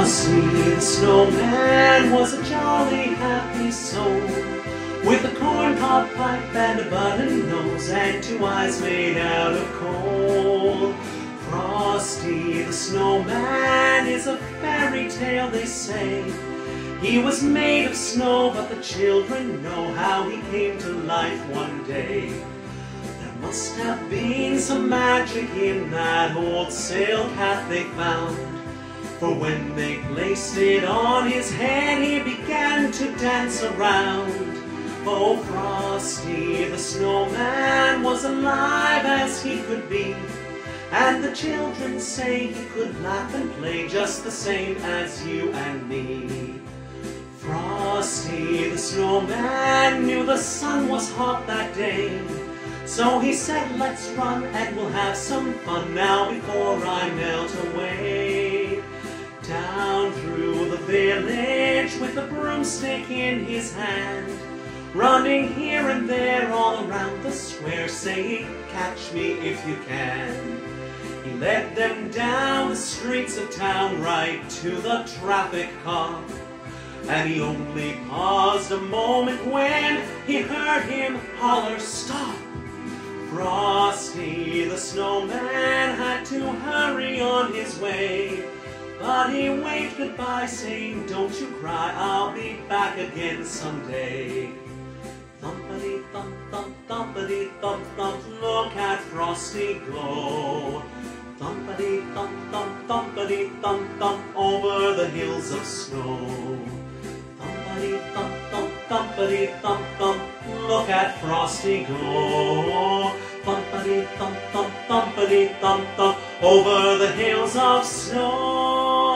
Frosty the snowman was a jolly happy soul With a corncob pipe and a button nose And two eyes made out of coal. Frosty the snowman is a fairy tale they say. He was made of snow but the children know How he came to life one day. There must have been some magic in that old sail cat they found for when they placed it on his head, he began to dance around. Oh, Frosty the snowman was alive as he could be. And the children say he could laugh and play just the same as you and me. Frosty the snowman knew the sun was hot that day. So he said, let's run and we'll have some fun now before I melt away. Broomstick in his hand, running here and there all around the square, saying, catch me if you can. He led them down the streets of town right to the traffic cop. And he only paused a moment when he heard him holler, stop! Frosty the snowman had to hurry on his way. But he waved goodbye, saying, Don't you cry, back again someday. Thumpity thump thump thumpity thump thump, look at Frosty go. Thumpity thump thump thumpity thump thump, over the hills of snow. Thumpity thump thump thumpity thump thump, look at Frosty go. Thumpity thump thump thumpity thump thump, over the hills of snow.